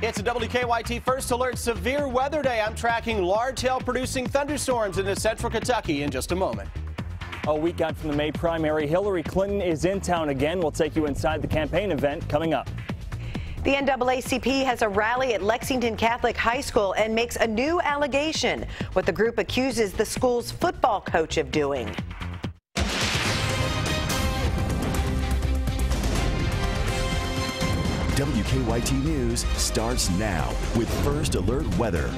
It's a WKYT First Alert Severe Weather Day. I'm tracking large hail producing thunderstorms into central Kentucky in just a moment. A week out from the May primary, Hillary Clinton is in town again. We'll take you inside the campaign event coming up. The NAACP has a rally at Lexington Catholic High School and makes a new allegation, what the group accuses the school's football coach of doing. WKYT News starts now with First Alert Weather.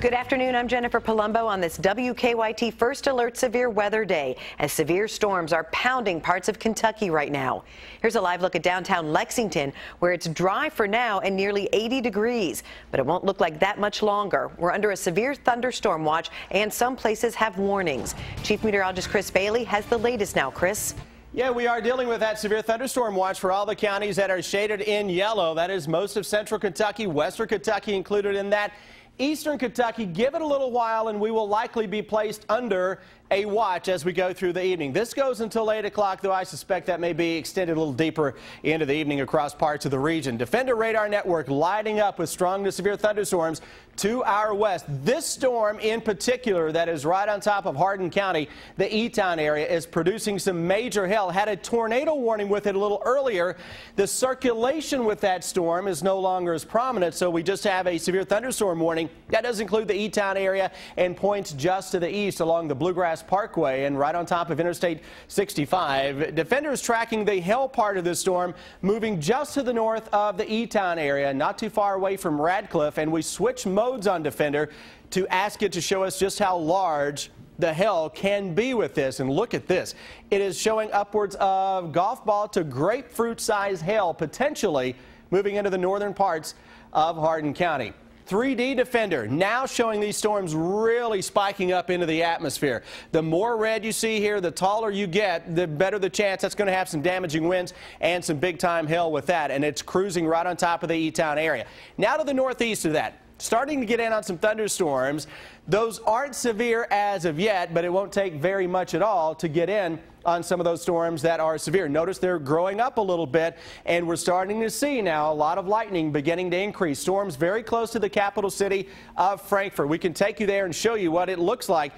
Good afternoon. I'm Jennifer Palumbo on this WKYT First Alert Severe Weather Day as severe storms are pounding parts of Kentucky right now. Here's a live look at downtown Lexington where it's dry for now and nearly 80 degrees, but it won't look like that much longer. We're under a severe thunderstorm watch and some places have warnings. Chief Meteorologist Chris Bailey has the latest now. Chris. Yeah, we are dealing with that severe thunderstorm watch for all the counties that are shaded in yellow. That is most of central Kentucky, western Kentucky included in that. Eastern Kentucky, give it a little while and we will likely be placed under a watch as we go through the evening. This goes until 8 o'clock, though I suspect that may be extended a little deeper into the evening across parts of the region. Defender Radar Network lighting up with strong to severe thunderstorms to our west. This storm in particular that is right on top of Hardin County, the E-Town area, is producing some major hail. Had a tornado warning with it a little earlier. The circulation with that storm is no longer as prominent, so we just have a severe thunderstorm warning. That does include the E-Town area and points just to the east along the Bluegrass Parkway and right on top of Interstate 65. Defenders tracking the hail part of this storm, moving just to the north of the E-Town area, not too far away from Radcliff. And we switch modes on Defender to ask it to show us just how large the hail can be with this. And look at this. It is showing upwards of golf ball to grapefruit size hail potentially moving into the northern parts of Hardin County. 3D Defender now showing these storms really spiking up into the atmosphere. The more red you see here, the taller you get, the better the chance that's going to have some damaging winds and some big time hail with that. And it's cruising right on top of the E-Town area. Now to the northeast of that starting to get in on some thunderstorms. Those aren't severe as of yet, but it won't take very much at all to get in on some of those storms that are severe. Notice they're growing up a little bit, and we're starting to see now a lot of lightning beginning to increase. Storms very close to the capital city of Frankfort. We can take you there and show you what it looks like.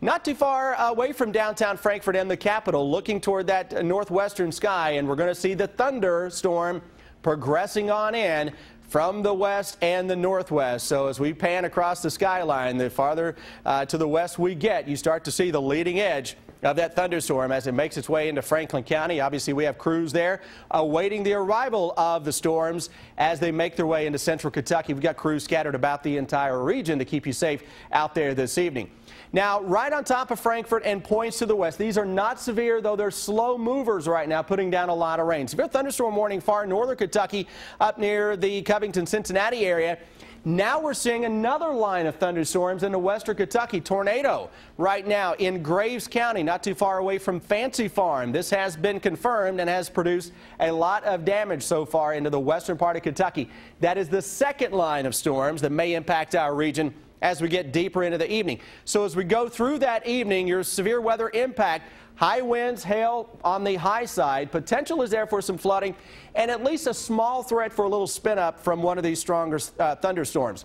Not too far uh, away from downtown Frankfort and the capital, looking toward that uh, northwestern sky, and we're going to see the thunderstorm progressing on in from the west and the northwest. So as we pan across the skyline, the farther uh, to the west we get, you start to see the leading edge of that thunderstorm as it makes its way into Franklin County. Obviously, we have crews there awaiting the arrival of the storms as they make their way into central Kentucky. We've got crews scattered about the entire region to keep you safe out there this evening. Now, right on top of Frankfort and points to the west. These are not severe, though they're slow movers right now, putting down a lot of rain. Severe thunderstorm warning far northern Kentucky up near the Covington, Cincinnati area. Now we're seeing another line of thunderstorms into western Kentucky. Tornado right now in Graves County, not too far away from Fancy Farm. This has been confirmed and has produced a lot of damage so far into the western part of Kentucky. That is the second line of storms that may impact our region as we get deeper into the evening. So as we go through that evening, your severe weather impact, high winds, hail on the high side, potential is there for some flooding, and at least a small threat for a little spin up from one of these stronger uh, thunderstorms.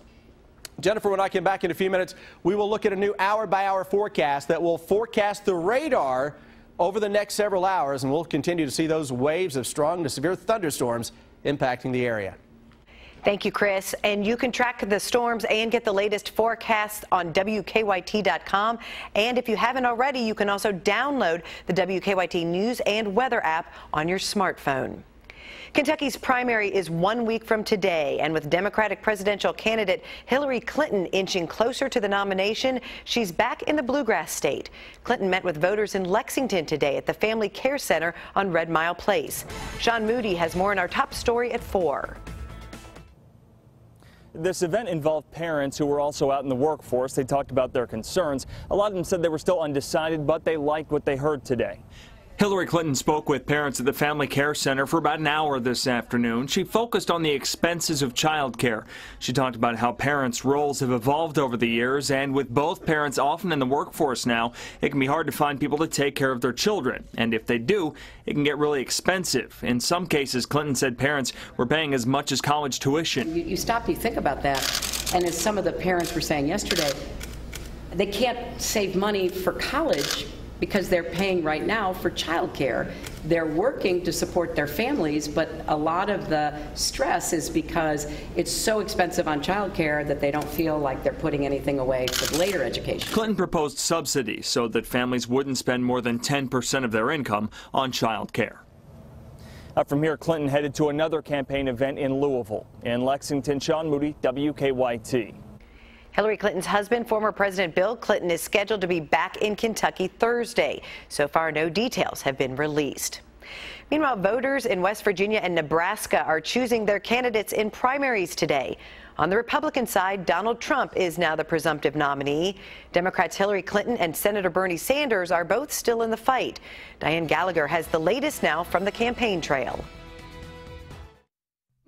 Jennifer, when I come back in a few minutes, we will look at a new hour by hour forecast that will forecast the radar over the next several hours, and we'll continue to see those waves of strong to severe thunderstorms impacting the area. Thank you, Chris. And you can track the storms and get the latest forecasts on WKYT.com. And if you haven't already, you can also download the WKYT News and Weather app on your smartphone. Kentucky's primary is one week from today, and with Democratic presidential candidate Hillary Clinton inching closer to the nomination, she's back in the bluegrass state. Clinton met with voters in Lexington today at the Family Care Center on Red Mile Place. Sean Moody has more in our top story at 4. This event involved parents who were also out in the workforce. They talked about their concerns. A lot of them said they were still undecided, but they liked what they heard today. Hillary Clinton spoke with parents at the Family Care Center for about an hour this afternoon. She focused on the expenses of childcare. She talked about how parents' roles have evolved over the years, and with both parents often in the workforce now, it can be hard to find people to take care of their children. And if they do, it can get really expensive. In some cases, Clinton said parents were paying as much as college tuition. You, you stop, you think about that, and as some of the parents were saying yesterday, they can't save money for college because they're paying right now for childcare. They're working to support their families, but a lot of the stress is because it's so expensive on childcare that they don't feel like they're putting anything away for later education. Clinton proposed subsidies so that families wouldn't spend more than 10% of their income on childcare. Up from here, Clinton headed to another campaign event in Louisville. In Lexington, Sean Moody, WKYT. Hillary Clinton's husband, former President Bill Clinton, is scheduled to be back in Kentucky Thursday. So far, no details have been released. Meanwhile, voters in West Virginia and Nebraska are choosing their candidates in primaries today. On the Republican side, Donald Trump is now the presumptive nominee. Democrats Hillary Clinton and Senator Bernie Sanders are both still in the fight. Diane Gallagher has the latest now from the campaign trail.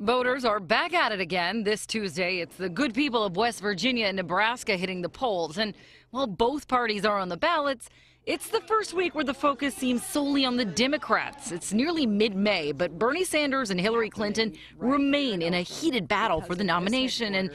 Voters are back at it again this Tuesday. It's the good people of West Virginia and Nebraska hitting the polls. And while both parties are on the ballots, it's the first week where the focus seems solely on the Democrats. It's nearly mid May, but Bernie Sanders and Hillary Clinton remain in a heated battle for the nomination. And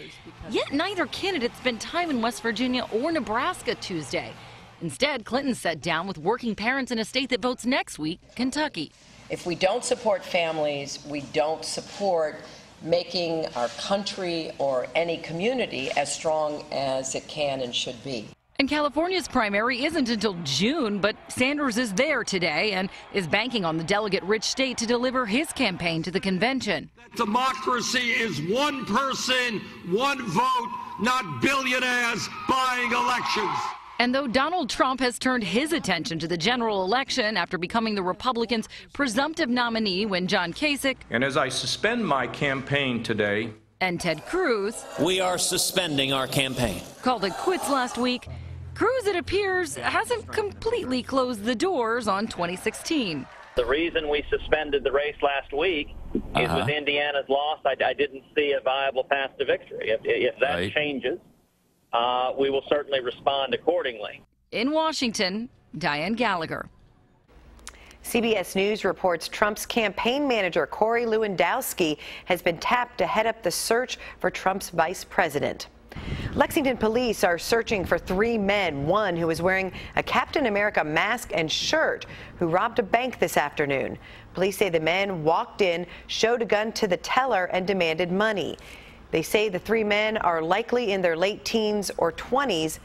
yet neither candidate spent time in West Virginia or Nebraska Tuesday. Instead, Clinton sat down with working parents in a state that votes next week, Kentucky. If we don't support families, we don't support making our country or any community as strong as it can and should be. And California's primary isn't until June, but Sanders is there today and is banking on the delegate rich state to deliver his campaign to the convention. Democracy is one person, one vote, not billionaires buying elections. And though Donald Trump has turned his attention to the general election after becoming the Republicans' presumptive nominee when John Kasich and as I suspend my campaign today and Ted Cruz, we are suspending our campaign. Called it quits last week. Cruz, it appears, hasn't completely closed the doors on 2016. The reason we suspended the race last week is uh-huh. with Indiana's loss, I, I, didn't see a viable path to victory. If, if that right. changes, uh, we will certainly respond accordingly. In Washington, Diane Gallagher. CBS News reports Trump's campaign manager, Corey Lewandowski, has been tapped to head up the search for Trump's vice president. Lexington police are searching for three men, one who was wearing a Captain America mask and shirt, who robbed a bank this afternoon. Police say the men walked in, showed a gun to the teller, and demanded money. They say the three men are likely in their late teens or 20s.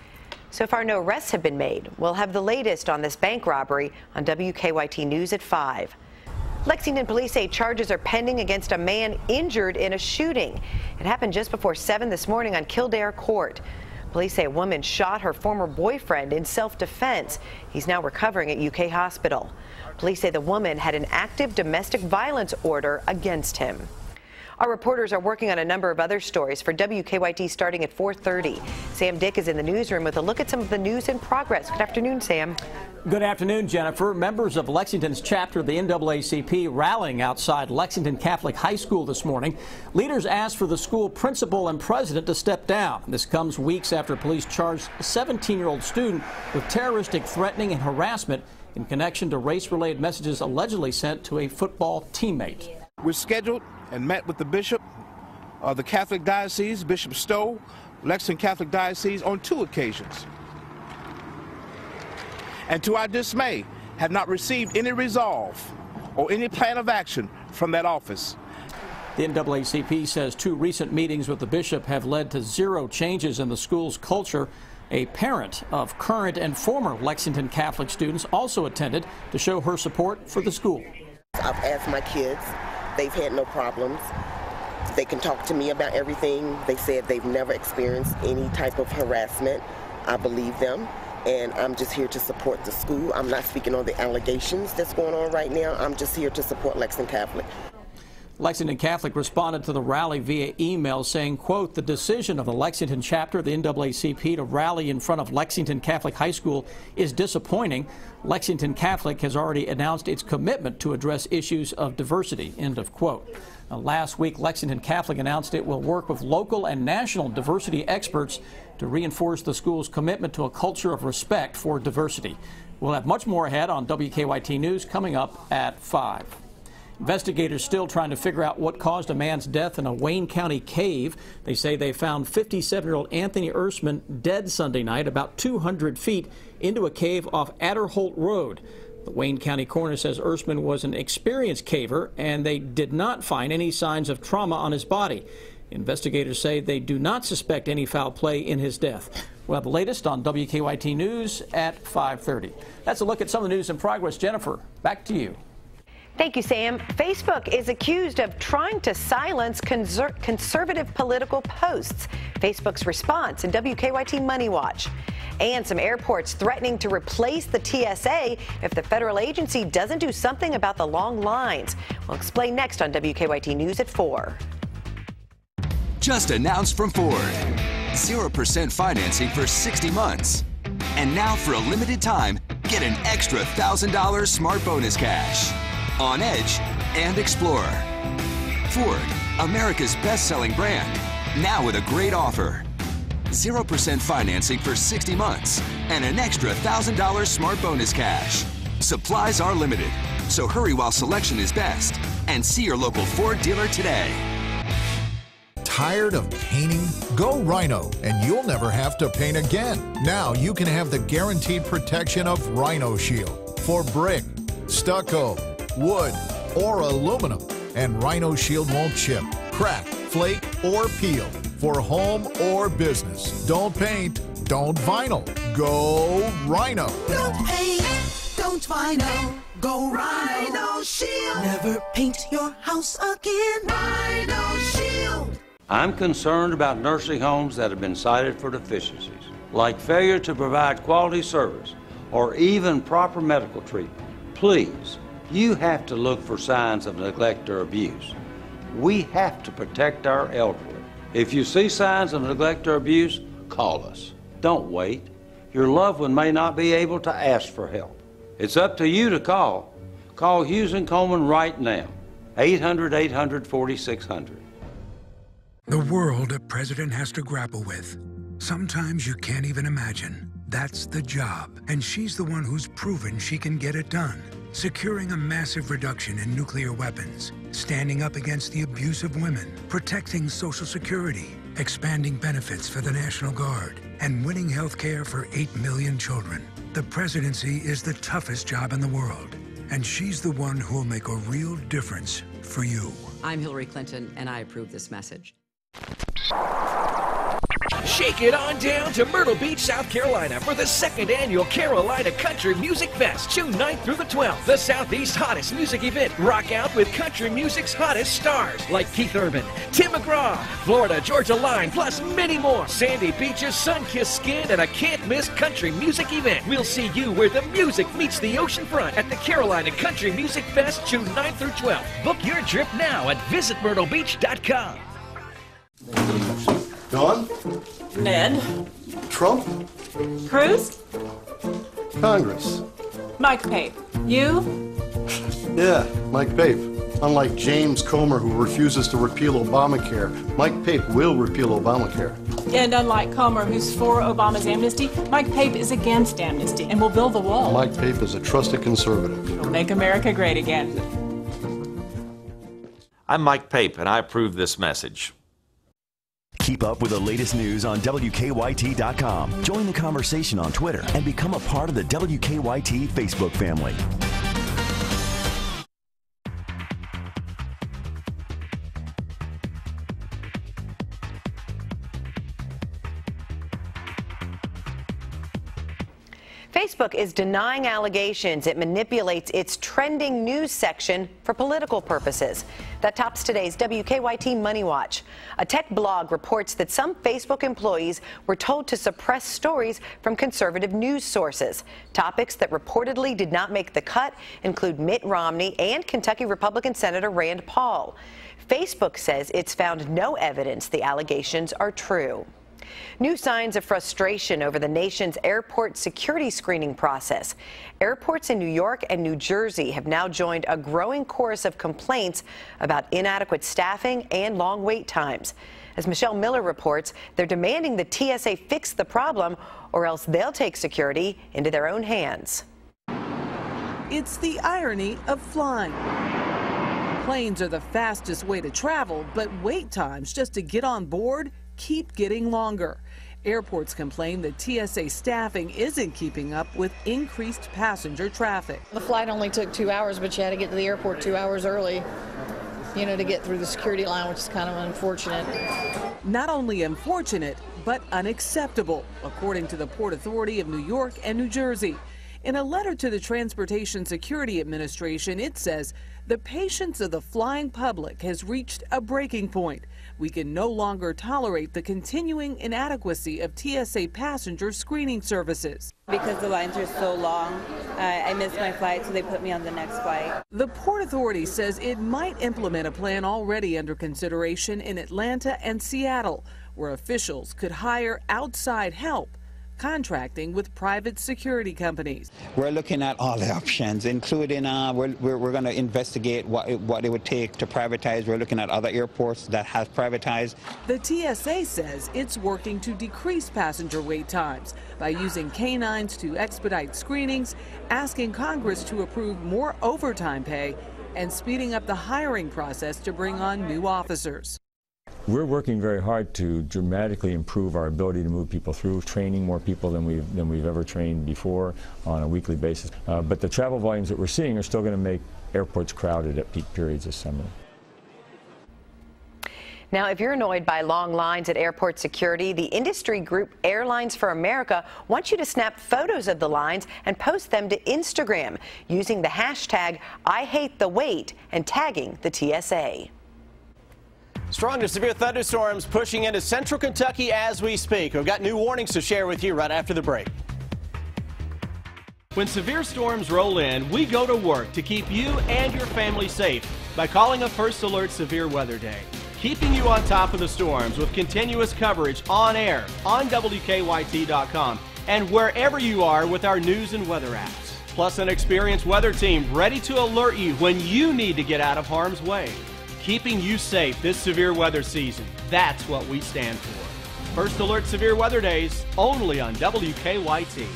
So far, no arrests have been made. We'll have the latest on this bank robbery on WKYT News at 5. Lexington police say charges are pending against a man injured in a shooting. It happened just before 7 this morning on Kildare Court. Police say a woman shot her former boyfriend in self-defense. He's now recovering at UK Hospital. Police say the woman had an active domestic violence order against him. Our reporters are working on a number of other stories for WKYT starting at 4.30. Sam Dick is in the newsroom with a look at some of the news in progress. Good afternoon, Sam. Good afternoon, Jennifer. Members of Lexington's chapter of the NAACP rallying outside Lexington Catholic High School this morning. Leaders asked for the school principal and president to step down. This comes weeks after police charged a 17-year-old student with terroristic threatening and harassment in connection to race-related messages allegedly sent to a football teammate. We're scheduled and met with the bishop of the Catholic Diocese, Bishop Stowe, Lexington Catholic Diocese, on two occasions. And to our dismay, have not received any resolve or any plan of action from that office. The NAACP says two recent meetings with the bishop have led to zero changes in the school's culture. A parent of current and former Lexington Catholic students also attended to show her support for the school. I've asked my kids They've had no problems. They can talk to me about everything. They said they've never experienced any type of harassment. I believe them and I'm just here to support the school. I'm not speaking on the allegations that's going on right now. I'm just here to support Lexington Catholic. Lexington Catholic responded to the rally via email saying, quote, the decision of the Lexington chapter of the NAACP to rally in front of Lexington Catholic High School is disappointing. Lexington Catholic has already announced its commitment to address issues of diversity, end of quote. Now, last week, Lexington Catholic announced it will work with local and national diversity experts to reinforce the school's commitment to a culture of respect for diversity. We'll have much more ahead on WKYT News coming up at 5. Investigators still trying to figure out what caused a man's death in a Wayne County cave. They say they found 57 year old Anthony Ersman dead Sunday night about 200 feet into a cave off Adderholt Road. The Wayne County coroner says Ersman was an experienced caver and they did not find any signs of trauma on his body. Investigators say they do not suspect any foul play in his death. We'll have the latest on WKYT News at 5:30. That's a look at some of the news in progress. Jennifer, back to you. Thank you, Sam. Facebook is accused of trying to silence conser conservative political posts. Facebook's response in WKYT Money Watch. And some airports threatening to replace the TSA if the federal agency doesn't do something about the long lines. We'll explain next on WKYT News at 4. Just announced from Ford 0% financing for 60 months. And now, for a limited time, get an extra $1,000 smart bonus cash on Edge, and Explorer. Ford, America's best selling brand, now with a great offer 0% financing for 60 months and an extra $1,000 smart bonus cash. Supplies are limited, so hurry while selection is best and see your local Ford dealer today. Tired of painting? Go Rhino, and you'll never have to paint again. Now you can have the guaranteed protection of Rhino Shield for brick, stucco, wood, or aluminum. And Rhino Shield won't chip, crack, flake, or peel for home or business. Don't paint, don't vinyl. Go Rhino. Don't paint, don't vinyl. Go Rhino Shield. Never paint your house again. Rhino Shield. I'm concerned about nursing homes that have been cited for deficiencies, like failure to provide quality service or even proper medical treatment. Please you have to look for signs of neglect or abuse. We have to protect our elderly. If you see signs of neglect or abuse, call us. Don't wait. Your loved one may not be able to ask for help. It's up to you to call. Call Hughes and Coleman right now. 800 800 4600. The world a president has to grapple with. Sometimes you can't even imagine. That's the job. And she's the one who's proven she can get it done securing a massive reduction in nuclear weapons, standing up against the abuse of women, protecting Social Security, expanding benefits for the National Guard, and winning health care for 8 million children. The presidency is the toughest job in the world, and she's the one who'll make a real difference for you. I'm Hillary Clinton, and I approve this message. Shake it on down to Myrtle Beach, South Carolina for the second annual Carolina Country Music Fest, June 9th through the 12th. The Southeast's hottest music event. Rock out with country music's hottest stars like Keith Urban, Tim McGraw, Florida Georgia Line, plus many more. Sandy beaches, sun-kissed skin, and a can't-miss country music event. We'll see you where the music meets the ocean front at the Carolina Country Music Fest, June 9th through 12th. Book your trip now at visitmyrtlebeach.com. Dawn? Ned. Trump? Cruz. Congress. Mike Pape. You? Yeah, Mike Pape. Unlike James Comer, who refuses to repeal Obamacare, Mike Pape will repeal Obamacare. And unlike Comer, who's for Obama's amnesty, Mike Pape is against amnesty and will build the wall. Mike Pape is a trusted conservative. He'll make America great again. I'm Mike Pape, and I approve this message. Keep up with the latest news on WKYT.com. Join the conversation on Twitter and become a part of the WKYT Facebook family. Facebook is denying allegations it manipulates its trending news section for political purposes. That tops today's WKYT Money Watch. A tech blog reports that some Facebook employees were told to suppress stories from conservative news sources. Topics that reportedly did not make the cut include Mitt Romney and Kentucky Republican Senator Rand Paul. Facebook says it's found no evidence the allegations are true. New signs of frustration over the nation's airport security screening process. Airports in New York and New Jersey have now joined a growing chorus of complaints about inadequate staffing and long wait times. As Michelle Miller reports, they're demanding the TSA fix the problem or else they'll take security into their own hands. It's the irony of flying. Planes are the fastest way to travel, but wait times just to get on board keep getting longer. Airports complain that TSA staffing isn't keeping up with increased passenger traffic. The flight only took two hours, but you had to get to the airport two hours early, you know, to get through the security line, which is kind of unfortunate. Not only unfortunate, but unacceptable, according to the Port Authority of New York and New Jersey. In a letter to the Transportation Security Administration, it says the patience of the flying public has reached a breaking point. We can no longer tolerate the continuing inadequacy of TSA passenger screening services. Because the lines are so long, uh, I missed my flight, so they put me on the next flight. The Port Authority says it might implement a plan already under consideration in Atlanta and Seattle, where officials could hire outside help contracting with private security companies. We're looking at all the options, including uh, we're, we're, we're going to investigate what it, what it would take to privatize. We're looking at other airports that have privatized. The TSA says it's working to decrease passenger wait times by using canines to expedite screenings, asking Congress to approve more overtime pay, and speeding up the hiring process to bring on new officers. We're working very hard to dramatically improve our ability to move people through, training more people than we've, than we've ever trained before on a weekly basis. Uh, but the travel volumes that we're seeing are still going to make airports crowded at peak periods this summer. Now, if you're annoyed by long lines at airport security, the industry group Airlines for America wants you to snap photos of the lines and post them to Instagram using the hashtag I hate the wait and tagging the TSA. Strong to severe thunderstorms pushing into central Kentucky as we speak. We've got new warnings to share with you right after the break. When severe storms roll in, we go to work to keep you and your family safe by calling a First Alert Severe Weather Day. Keeping you on top of the storms with continuous coverage on air, on WKYT.com, and wherever you are with our news and weather apps. Plus, an experienced weather team ready to alert you when you need to get out of harm's way keeping you safe this severe weather season. That's what we stand for. First Alert Severe Weather Days, only on WKYT.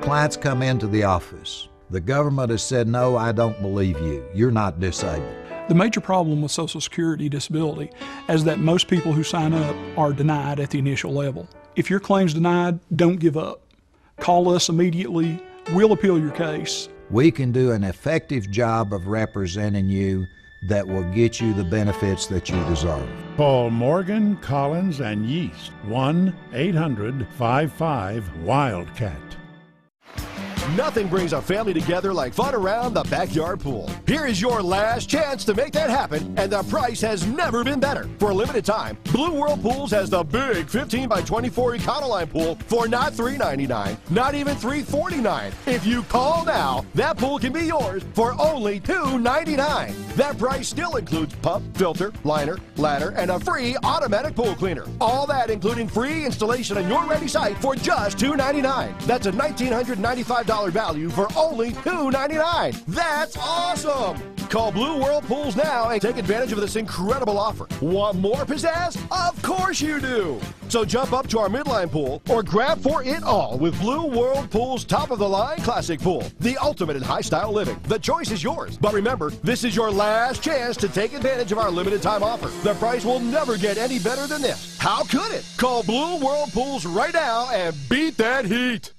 Clients come into the office. The government has said, no, I don't believe you. You're not disabled. The major problem with Social Security disability is that most people who sign up are denied at the initial level. If your claim's denied, don't give up. Call us immediately. We'll appeal your case. We can do an effective job of representing you that will get you the benefits that you deserve. Call Morgan, Collins, and Yeast 1 800 55 Wildcat. Nothing brings a family together like fun around the backyard pool. Here is your last chance to make that happen, and the price has never been better. For a limited time, Blue World Pools has the big 15 by 24 Econoline pool for not $3.99, not even $3.49. If you call now, that pool can be yours for only $2.99. That price still includes pump, filter, liner, ladder, and a free automatic pool cleaner. All that including free installation on your ready site for just $2.99. That's a $1,995 value for only $2.99. That's awesome! Call Blue World Pools now and take advantage of this incredible offer. Want more pizzazz? Of course you do! So jump up to our midline pool or grab for it all with Blue World Pool's top of the line classic pool. The ultimate in high style living. The choice is yours. But remember, this is your last chance to take advantage of our limited time offer. The price will never get any better than this. How could it? Call Blue World Pools right now and beat that heat.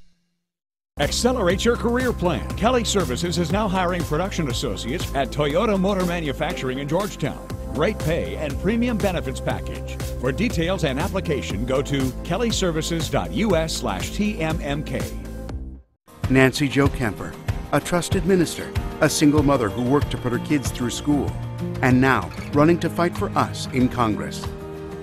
Accelerate your career plan. Kelly Services is now hiring production associates at Toyota Motor Manufacturing in Georgetown. Great pay and premium benefits package. For details and application, go to kellyservices.us slash TMMK. Nancy Jo Kemper, a trusted minister, a single mother who worked to put her kids through school and now running to fight for us in Congress.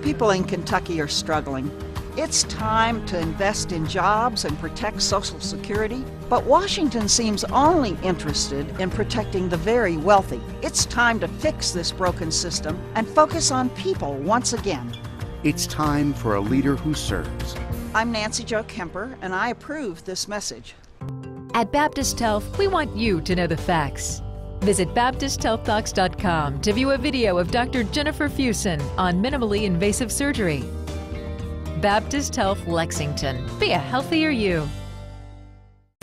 People in Kentucky are struggling. It's time to invest in jobs and protect Social Security, but Washington seems only interested in protecting the very wealthy. It's time to fix this broken system and focus on people once again. It's time for a leader who serves. I'm Nancy Jo Kemper, and I approve this message. At Baptist Health, we want you to know the facts. Visit BaptistHealthDocs.com to view a video of Dr. Jennifer Fuson on minimally invasive surgery. Baptist Health Lexington. Be a healthier you.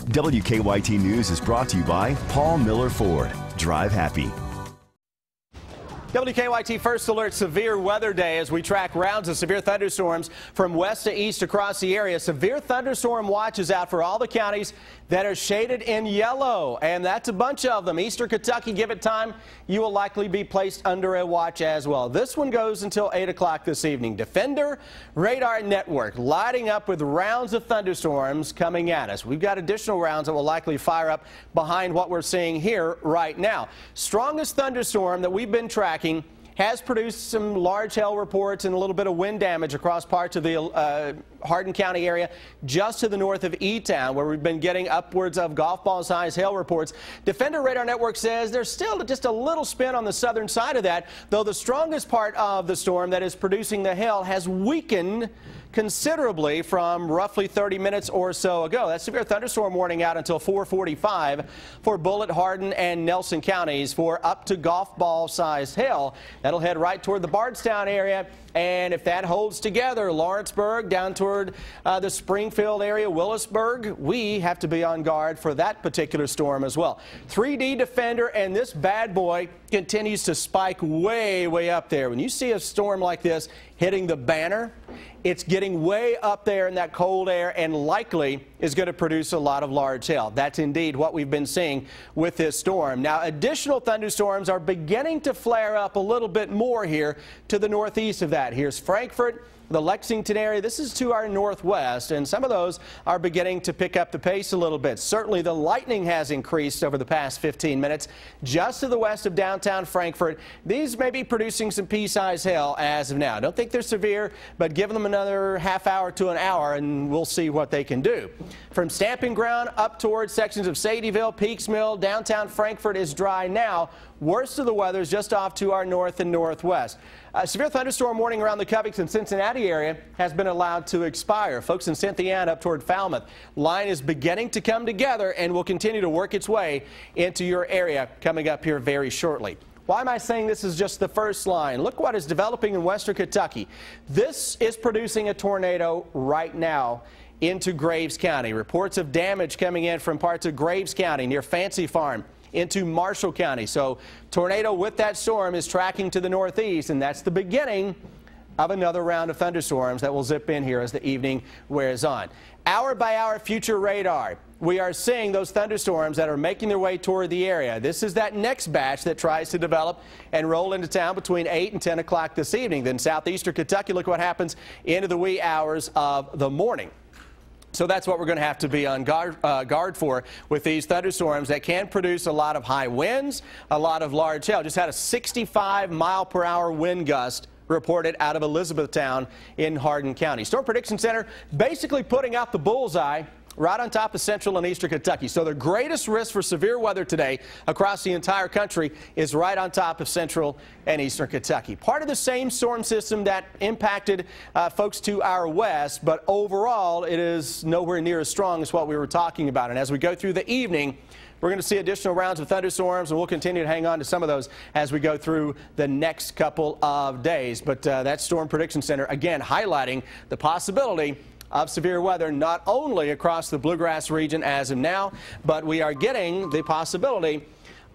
WKYT News is brought to you by Paul Miller Ford. Drive happy. WKYT First Alert Severe Weather Day as we track rounds of severe thunderstorms from west to east across the area. Severe thunderstorm watches out for all the counties that are shaded in yellow, and that's a bunch of them. Eastern Kentucky, give it time, you will likely be placed under a watch as well. This one goes until 8 o'clock this evening. Defender Radar Network lighting up with rounds of thunderstorms coming at us. We've got additional rounds that will likely fire up behind what we're seeing here right now. Strongest thunderstorm that we've been tracking has produced some large hail reports and a little bit of wind damage across parts of the uh, Hardin County area just to the north of E-Town where we've been getting upwards of golf ball size hail reports. Defender Radar Network says there's still just a little spin on the southern side of that, though the strongest part of the storm that is producing the hail has weakened considerably from roughly 30 minutes or so ago. That severe thunderstorm warning out until 445 for Bullitt, Hardin, and Nelson counties for up to golf ball sized hail. That'll head right toward the Bardstown area. And if that holds together, Lawrenceburg down toward uh, the Springfield area, Willisburg, we have to be on guard for that particular storm as well. 3D Defender and this bad boy continues to spike way, way up there. When you see a storm like this hitting the banner, it's getting way up there in that cold air and likely is going to produce a lot of large hail. That's indeed what we've been seeing with this storm. Now, additional thunderstorms are beginning to flare up a little bit more here to the northeast of that. Here's Frankfort the Lexington area. This is to our northwest, and some of those are beginning to pick up the pace a little bit. Certainly, the lightning has increased over the past 15 minutes just to the west of downtown Frankfort. These may be producing some pea-sized hail as of now. Don't think they're severe, but give them another half hour to an hour, and we'll see what they can do. From Stamping Ground up towards sections of Sadieville, Peaks Mill, downtown Frankfort is dry now. Worst of the weather is just off to our north and northwest. A severe thunderstorm warning around the Covington Cincinnati area has been allowed to expire. Folks in Cynthiana up toward Falmouth. Line is beginning to come together and will continue to work its way into your area coming up here very shortly. Why am I saying this is just the first line? Look what is developing in western Kentucky. This is producing a tornado right now into Graves County. Reports of damage coming in from parts of Graves County near Fancy Farm into Marshall County. So tornado with that storm is tracking to the northeast, and that's the beginning of another round of thunderstorms that will zip in here as the evening wears on. Hour by hour future radar. We are seeing those thunderstorms that are making their way toward the area. This is that next batch that tries to develop and roll into town between 8 and 10 o'clock this evening. Then southeastern Kentucky, look what happens into the wee hours of the morning. So that's what we're going to have to be on guard, uh, guard, for with these thunderstorms that can produce a lot of high winds, a lot of large hail. Just had a 65 mile per hour wind gust reported out of Elizabethtown in Hardin County. Storm Prediction Center basically putting out the bullseye right on top of central and eastern Kentucky. So the greatest risk for severe weather today across the entire country is right on top of central and eastern Kentucky. Part of the same storm system that impacted uh, folks to our west, but overall it is nowhere near as strong as what we were talking about. And as we go through the evening, we're going to see additional rounds of thunderstorms, and we'll continue to hang on to some of those as we go through the next couple of days. But uh, that Storm Prediction Center, again, highlighting the possibility of severe weather, not only across the bluegrass region as of now, but we are getting the possibility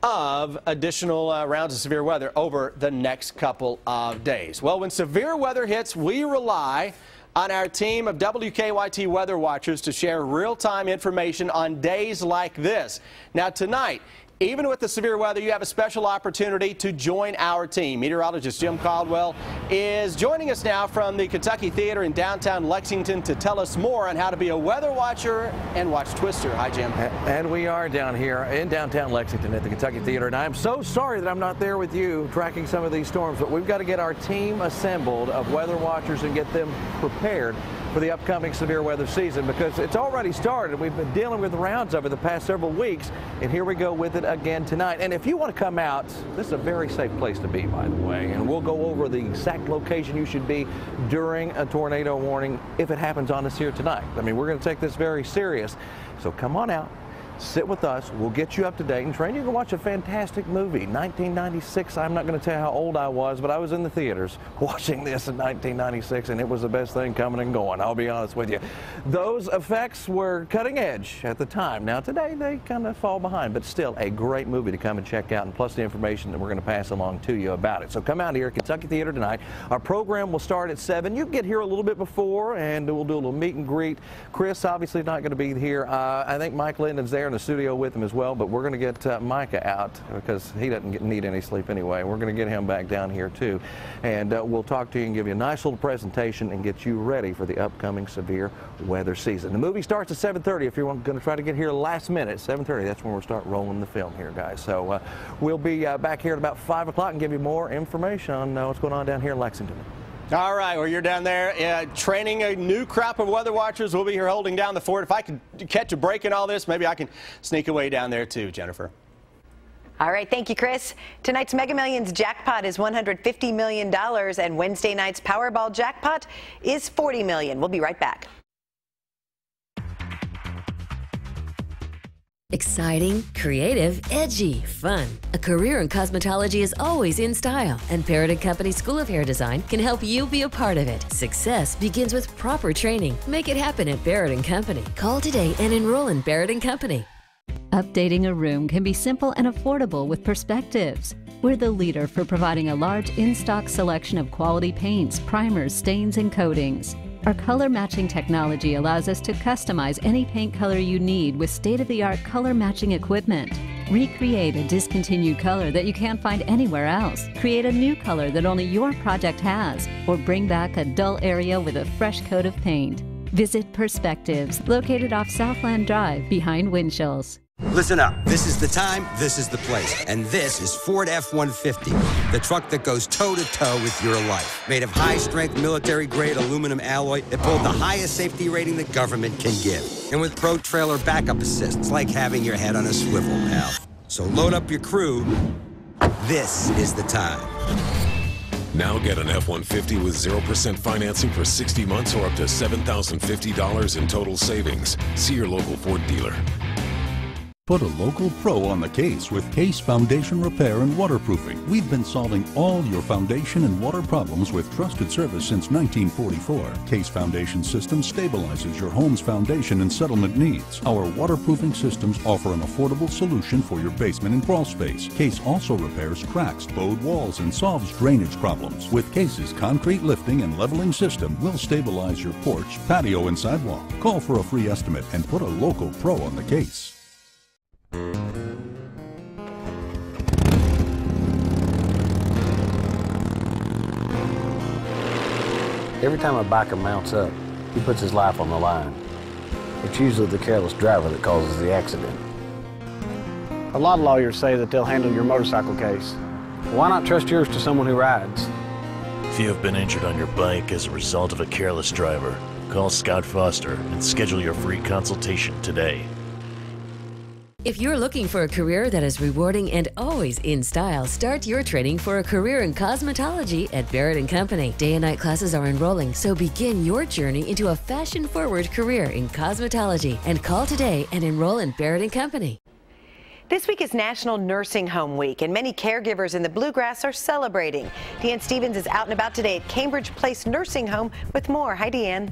of additional uh, rounds of severe weather over the next couple of days. Well, when severe weather hits, we rely on our team of WKYT weather watchers to share real-time information on days like this. Now tonight, Even with the severe weather, you have a special opportunity to join our team. Meteorologist Jim Caldwell is joining us now from the Kentucky Theater in downtown Lexington to tell us more on how to be a weather watcher and watch Twister. Hi, Jim. And we are down here in downtown Lexington at the Kentucky Theater, and I'm so sorry that I'm not there with you tracking some of these storms, but we've got to get our team assembled of weather watchers and get them prepared for the upcoming severe weather season because it's already started. We've been dealing with rounds over the past several weeks, and here we go with it again tonight. And if you want to come out, this is a very safe place to be, by the way. And we'll go over the exact location you should be during a tornado warning if it happens on us here tonight. I mean, we're going to take this very serious. So come on out, sit with us. We'll get you up to date and train. You can watch a fantastic movie. 1996. I'm not going to tell you how old I was, but I was in the theaters watching this in 1996, and it was the best thing coming and going. I'll be honest with you. Those effects were cutting edge at the time. Now, today, they kind of fall behind, but still a great movie to come and check out, and plus the information that we're going to pass along to you about it. So come out here, at Kentucky Theater tonight. Our program will start at 7. You can get here a little bit before, and we'll do a little meet and greet. Chris, obviously, not going to be here. Uh, I think Mike Linden's there in the studio with him as well, but we're going to get uh, Micah out because he doesn't get, need any sleep anyway. We're going to get him back down here too, and uh, we'll talk to you and give you a nice little presentation and get you ready for the upcoming severe weather season. The movie starts at 7:30. If you're going to try to get here last minute, 7:30. That's when we'll start rolling the film here, guys. So uh, we'll be uh, back here at about 5 o'clock and give you more information on uh, what's going on down here in Lexington. All right, well, you're down there uh, training a new crop of weather watchers. We'll be here holding down the fort. If I could catch a break in all this, maybe I can sneak away down there too, Jennifer. All right, thank you, Chris. Tonight's Mega Millions jackpot is $150 million, and Wednesday night's Powerball jackpot is 40 million. We'll be right back. Exciting, creative, edgy, fun. A career in cosmetology is always in style, and Barrett & Company School of Hair Design can help you be a part of it. Success begins with proper training. Make it happen at Barrett & Company. Call today and enroll in Barrett & Company. Updating a room can be simple and affordable with Perspectives. We're the leader for providing a large in-stock selection of quality paints, primers, stains, and coatings. Our color matching technology allows us to customize any paint color you need with state of the art color matching equipment. Recreate a discontinued color that you can't find anywhere else. Create a new color that only your project has, or bring back a dull area with a fresh coat of paint. Visit Perspectives, located off Southland Drive behind Winchell's. Listen up. This is the time, this is the place. And this is Ford F 150, the truck that goes toe to toe with your life. Made of high strength military grade aluminum alloy that pulled the highest safety rating the government can give. And with Pro Trailer backup assist, it's like having your head on a swivel, pal. So load up your crew. This is the time. Now get an F-150 with 0% financing for 60 months or up to $7,050 in total savings. See your local Ford dealer. Put a local pro on the case with Case Foundation Repair and Waterproofing. We've been solving all your foundation and water problems with trusted service since 1944. Case Foundation System stabilizes your home's foundation and settlement needs. Our waterproofing systems offer an affordable solution for your basement and crawl space. Case also repairs cracks, bowed walls, and solves drainage problems. With Case's concrete lifting and leveling system, we'll stabilize your porch, patio, and sidewalk. Call for a free estimate and put a local pro on the case. Every time a biker mounts up, he puts his life on the line. It's usually the careless driver that causes the accident. A lot of lawyers say that they'll handle your motorcycle case. Why not trust yours to someone who rides? If you have been injured on your bike as a result of a careless driver, call Scott Foster and schedule your free consultation today. If you're looking for a career that is rewarding and always in style, start your training for a career in cosmetology at Barrett & Company. Day and night classes are enrolling, so begin your journey into a fashion-forward career in cosmetology and call today and enroll in Barrett & Company. This week is National Nursing Home Week, and many caregivers in the Bluegrass are celebrating. Deanne Stevens is out and about today at Cambridge Place Nursing Home with more. Hi, Deanne.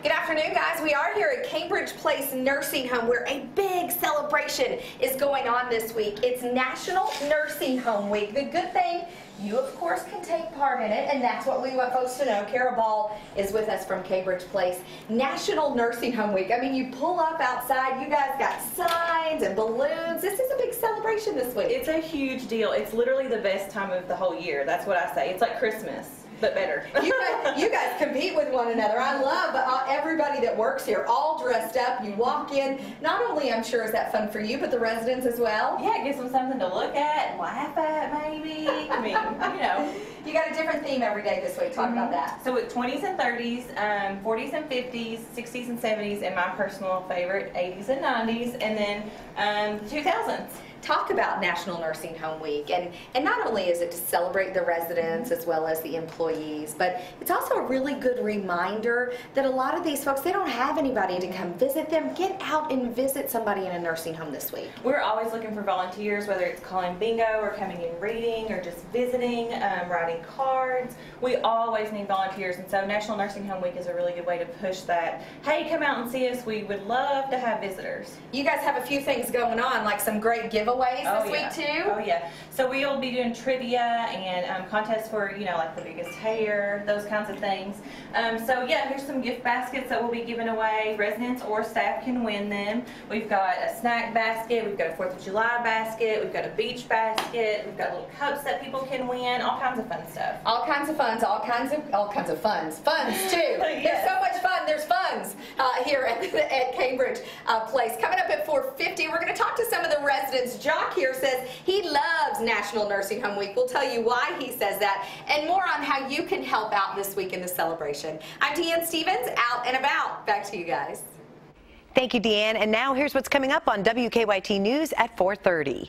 Good afternoon, guys. We are here at Cambridge Place Nursing Home where a big celebration is going on this week. It's National Nursing Home Week. The good thing you of course can take part in it, and that's what we want folks to know. Kara Ball is with us from Cambridge Place. National Nursing Home Week. I mean, you pull up outside, you guys got signs and balloons. This is a big celebration this week. It's a huge deal. It's literally the best time of the whole year. That's what I say. It's like Christmas but better. you, guys, you guys compete with one another. I love uh, everybody that works here, all dressed up. You walk in. Not only, I'm sure, is that fun for you, but the residents as well. Yeah, it gives them something to look at and laugh at, maybe. I mean, you know. You got a different theme every day this week. Talk mm -hmm. about that. So with 20s and 30s, um, 40s and 50s, 60s and 70s, and my personal favorite, 80s and 90s, and then um, 2000s talk about National Nursing Home Week. And, and not only is it to celebrate the residents as well as the employees, but it's also a really good reminder that a lot of these folks, they don't have anybody to come visit them. Get out and visit somebody in a nursing home this week. We're always looking for volunteers, whether it's calling bingo or coming in reading or just visiting, um, writing cards. We always need volunteers. And so National Nursing Home Week is a really good way to push that. Hey, come out and see us. We would love to have visitors. You guys have a few things going on, like some great giveaways giveaways oh, this yeah. week too? Oh yeah. So we'll be doing trivia and um, contests for you know like the biggest hair, those kinds of things. Um, so yeah, here's some gift baskets that we'll be giving away. Residents or staff can win them. We've got a snack basket. We've got a Fourth of July basket. We've got a beach basket. We've got little cups that people can win. All kinds of fun stuff. All kinds of funds. All kinds of all kinds of funds. Funds too. yes. There's so much fun. There's funds uh, here at, at Cambridge uh, Place. Coming up at 4:50, we're going to talk to some of the residents. Jock here says he loves National Nursing Home Week. We'll tell you why he says that and more on how you can help out this week in the celebration. I'm Deanne Stevens, out and about. Back to you guys. Thank you, Deanne. And now here's what's coming up on WKYT News at 430.